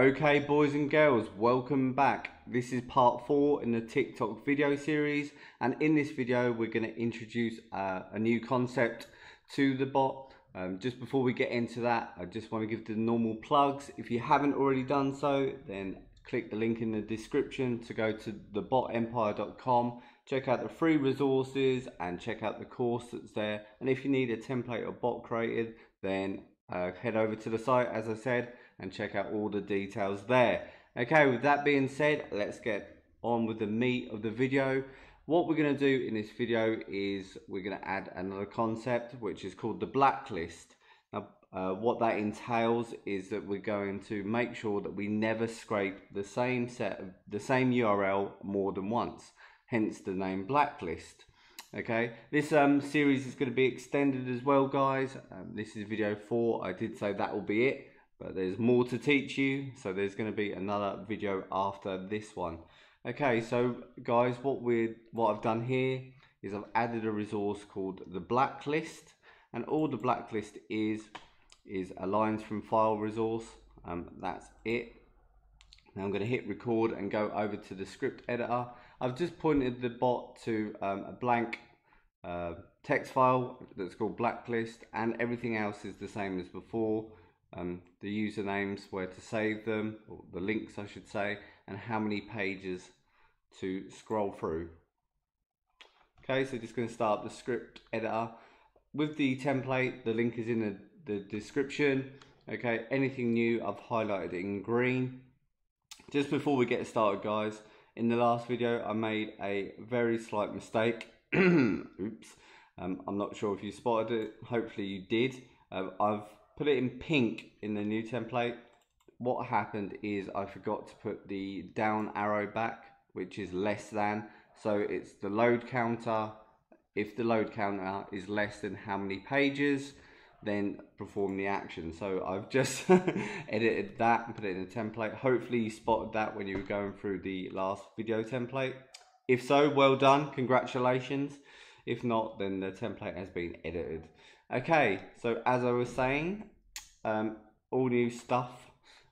Okay, boys and girls, welcome back. This is part four in the TikTok video series, and in this video, we're going to introduce uh, a new concept to the bot. Um, just before we get into that, I just want to give the normal plugs. If you haven't already done so, then click the link in the description to go to thebotempire.com, check out the free resources, and check out the course that's there. And if you need a template or bot created, then uh, head over to the site, as I said and check out all the details there. Okay, with that being said, let's get on with the meat of the video. What we're going to do in this video is we're going to add another concept which is called the blacklist. Now, uh, what that entails is that we're going to make sure that we never scrape the same set of the same URL more than once, hence the name blacklist. Okay, this um, series is going to be extended as well, guys. Um, this is video four. I did say that will be it but there's more to teach you so there's going to be another video after this one. Okay so guys what we what I've done here is I've added a resource called the blacklist and all the blacklist is is a lines from file resource. Um, that's it. Now I'm going to hit record and go over to the script editor. I've just pointed the bot to um, a blank uh, text file that's called blacklist and everything else is the same as before um, the usernames, where to save them, or the links I should say, and how many pages to scroll through. Okay, so just going to start the script editor. With the template, the link is in the, the description. Okay, anything new, I've highlighted it in green. Just before we get started, guys, in the last video, I made a very slight mistake. Oops. Um, I'm not sure if you spotted it. Hopefully you did. Um, I've put it in pink in the new template. What happened is I forgot to put the down arrow back, which is less than. So it's the load counter. If the load counter is less than how many pages, then perform the action. So I've just edited that and put it in a template. Hopefully you spotted that when you were going through the last video template. If so, well done, congratulations. If not, then the template has been edited. Okay, so as I was saying, um, all new stuff,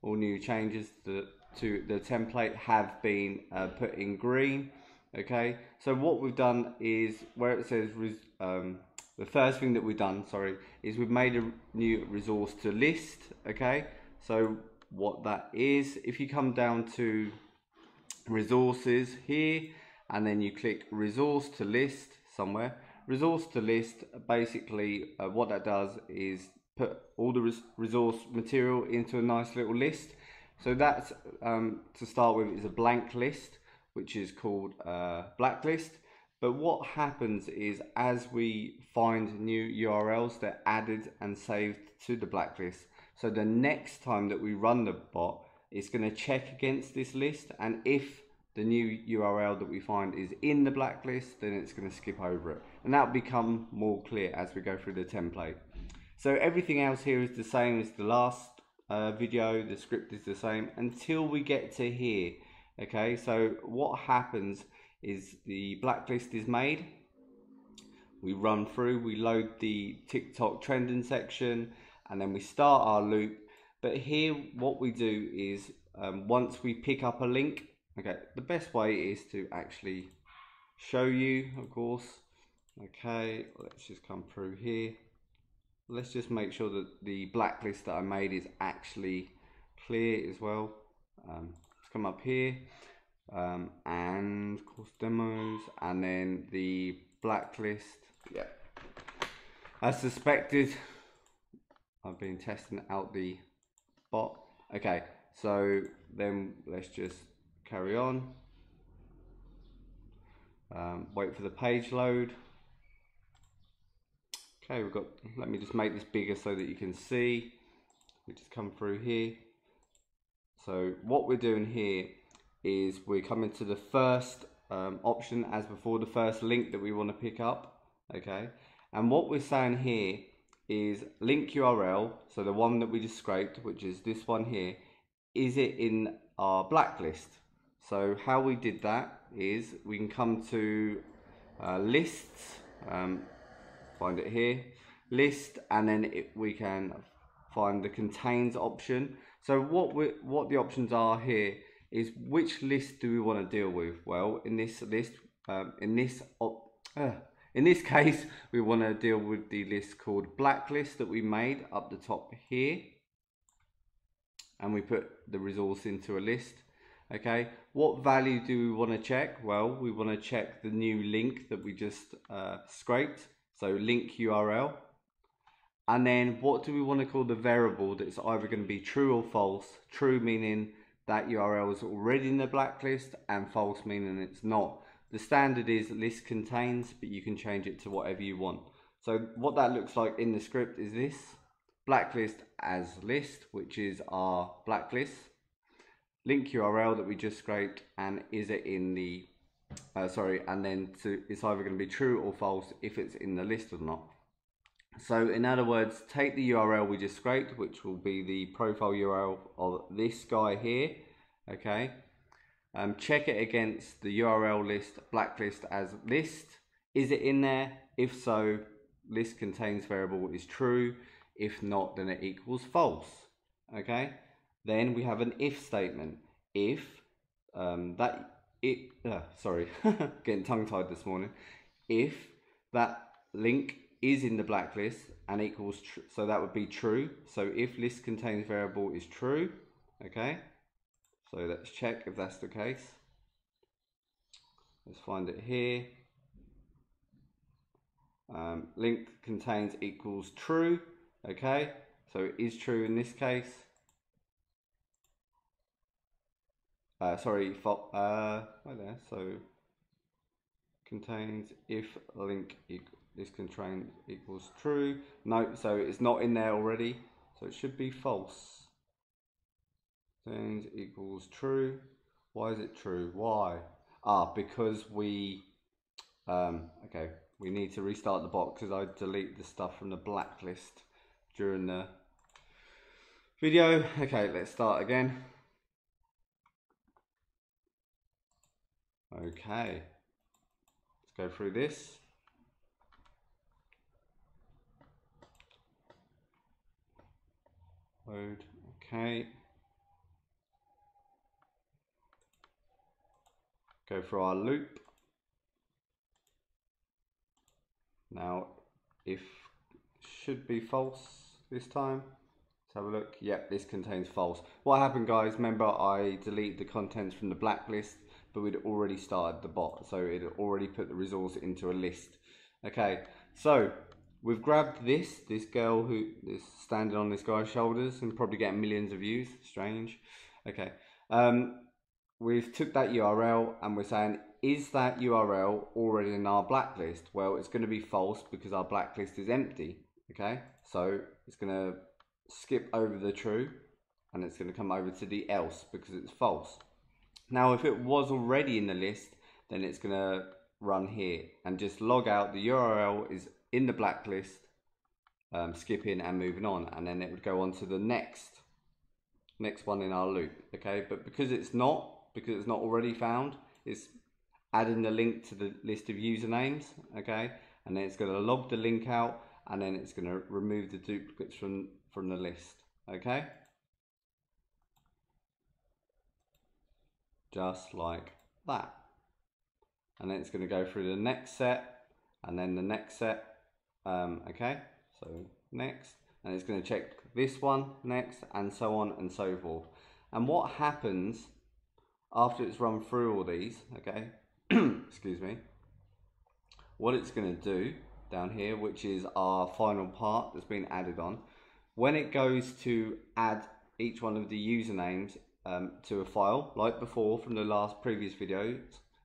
all new changes to, to the template have been uh, put in green. Okay, so what we've done is where it says um, the first thing that we've done, sorry, is we've made a new resource to list. Okay, so what that is, if you come down to resources here and then you click resource to list somewhere resource to list basically uh, what that does is put all the res resource material into a nice little list. So that's um, to start with is a blank list which is called uh, blacklist. But what happens is as we find new URLs they're added and saved to the blacklist. So the next time that we run the bot it's going to check against this list and if the new URL that we find is in the blacklist, then it's going to skip over it. And that'll become more clear as we go through the template. So everything else here is the same as the last uh, video, the script is the same until we get to here. Okay, so what happens is the blacklist is made. We run through, we load the TikTok trending section, and then we start our loop. But here, what we do is um, once we pick up a link, Okay, the best way is to actually show you, of course. Okay, let's just come through here. Let's just make sure that the blacklist that I made is actually clear as well. Um, let's come up here um, and of course demos and then the blacklist. Yeah, as suspected, I've been testing out the bot. Okay, so then let's just carry on. Um, wait for the page load. Okay, we've got, let me just make this bigger so that you can see. We just come through here. So what we're doing here is we're coming to the first um, option as before, the first link that we want to pick up. Okay, and what we're saying here is link URL, so the one that we just scraped, which is this one here, is it in our blacklist? So how we did that is we can come to uh, lists, um, find it here, list, and then it, we can find the contains option. So what we what the options are here is which list do we want to deal with? Well, in this list, um, in this uh, in this case, we want to deal with the list called blacklist that we made up the top here, and we put the resource into a list. Okay, what value do we want to check? Well, we want to check the new link that we just uh, scraped, so link URL. And then what do we want to call the variable that's either going to be true or false? True meaning that URL is already in the blacklist and false meaning it's not. The standard is list contains, but you can change it to whatever you want. So what that looks like in the script is this blacklist as list, which is our blacklist link URL that we just scraped and is it in the uh, sorry and then to, it's either going to be true or false if it's in the list or not. So in other words take the URL we just scraped which will be the profile URL of this guy here okay? Um, check it against the URL list blacklist as list. Is it in there? If so list contains variable is true. If not then it equals false okay then we have an if statement. If um, that it uh, sorry, getting tongue tied this morning. If that link is in the blacklist and equals true, so that would be true. So if list contains variable is true, okay. So let's check if that's the case. Let's find it here. Um, link contains equals true, okay. So it is true in this case. Uh, sorry, uh, right there, so contains if link this contains equals true. No, so it's not in there already, so it should be false. Contains equals true. Why is it true? Why? Ah, because we, um, okay, we need to restart the bot because I delete the stuff from the blacklist during the video. Okay, let's start again. Okay, let's go through this. Load, okay. Go through our loop. Now, if should be false this time. Let's have a look. Yep, this contains false. What happened guys, remember I deleted the contents from the blacklist but we'd already started the bot, so it already put the resource into a list. Okay, so we've grabbed this, this girl who is standing on this guy's shoulders and probably getting millions of views. Strange. Okay, um, we've took that URL and we're saying, is that URL already in our blacklist? Well, it's going to be false because our blacklist is empty. Okay, so it's going to skip over the true and it's going to come over to the else because it's false. Now, if it was already in the list, then it's going to run here and just log out. The URL is in the blacklist, um, skipping and moving on. And then it would go on to the next, next one in our loop. Okay, but because it's not, because it's not already found, it's adding the link to the list of usernames. Okay, and then it's going to log the link out and then it's going to remove the duplicates from, from the list. Okay. Just like that. And then it's going to go through the next set and then the next set. Um, okay, so next, and it's going to check this one next and so on and so forth. And what happens after it's run through all these, okay, excuse me, what it's going to do down here, which is our final part that's been added on, when it goes to add each one of the usernames um, to a file like before from the last previous video,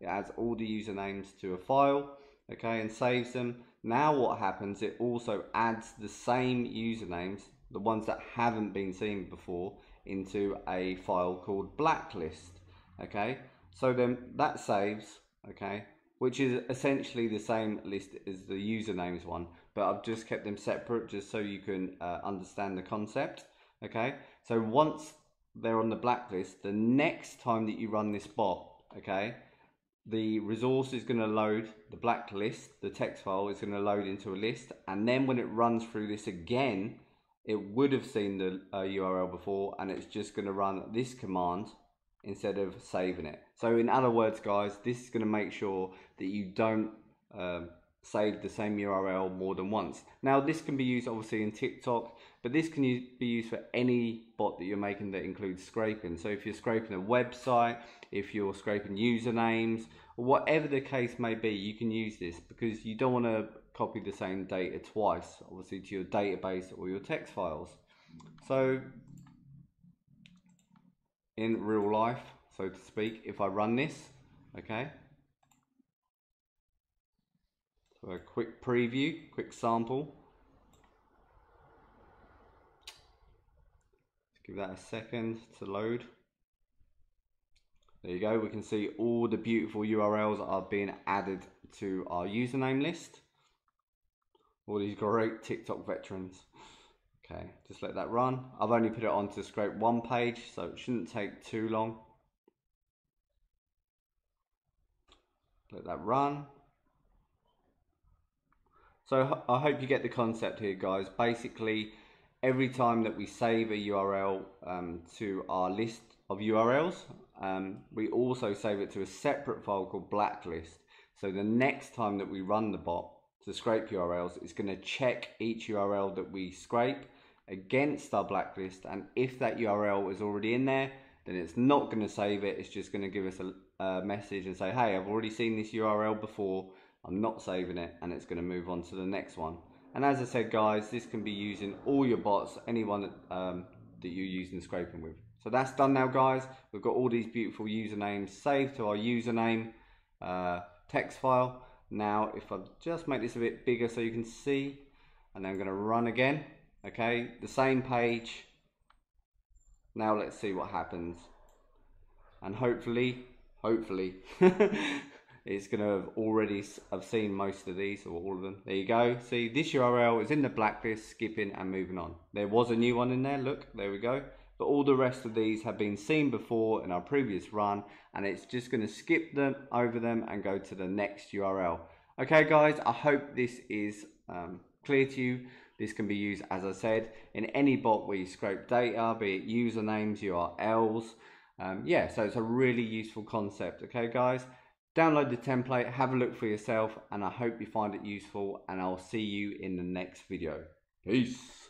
it adds all the usernames to a file okay and saves them. Now what happens it also adds the same usernames the ones that haven't been seen before into a file called blacklist okay? So then that saves okay which is essentially the same list as the usernames one but I've just kept them separate just so you can uh, understand the concept okay? So once they're on the blacklist, the next time that you run this bot, okay, the resource is going to load the blacklist, the text file is going to load into a list, and then when it runs through this again, it would have seen the uh, URL before and it's just going to run this command instead of saving it. So in other words, guys, this is going to make sure that you don't um, save the same URL more than once. Now this can be used obviously in TikTok, but this can be used for any bot that you're making that includes scraping. So if you're scraping a website, if you're scraping usernames, whatever the case may be, you can use this because you don't want to copy the same data twice, obviously to your database or your text files. So in real life, so to speak, if I run this, okay, so a quick preview, quick sample. Give that a second to load. There you go, we can see all the beautiful URLs are being added to our username list. All these great TikTok veterans. Okay, just let that run. I've only put it on to scrape one page, so it shouldn't take too long. Let that run. So I hope you get the concept here, guys. Basically, every time that we save a URL um, to our list of URLs, um, we also save it to a separate file called blacklist. So the next time that we run the bot to scrape URLs, it's going to check each URL that we scrape against our blacklist. And if that URL is already in there, then it's not going to save it. It's just going to give us a, a message and say, hey, I've already seen this URL before. I'm not saving it. And it's going to move on to the next one. And as I said, guys, this can be using all your bots, anyone that, um, that you're using scraping with. So that's done now, guys. We've got all these beautiful usernames saved to our username uh, text file. Now, if I just make this a bit bigger so you can see, and then I'm going to run again. Okay, the same page. Now let's see what happens. And hopefully, hopefully, it's going to have already have seen most of these or all of them. There you go. See, this URL is in the blacklist, skipping and moving on. There was a new one in there. Look, there we go but all the rest of these have been seen before in our previous run and it's just going to skip them over them and go to the next URL. Okay guys, I hope this is um, clear to you. This can be used, as I said, in any bot where you scrape data, be it usernames, URLs. Um, yeah, so it's a really useful concept, okay guys? Download the template, have a look for yourself, and I hope you find it useful, and I'll see you in the next video. Peace.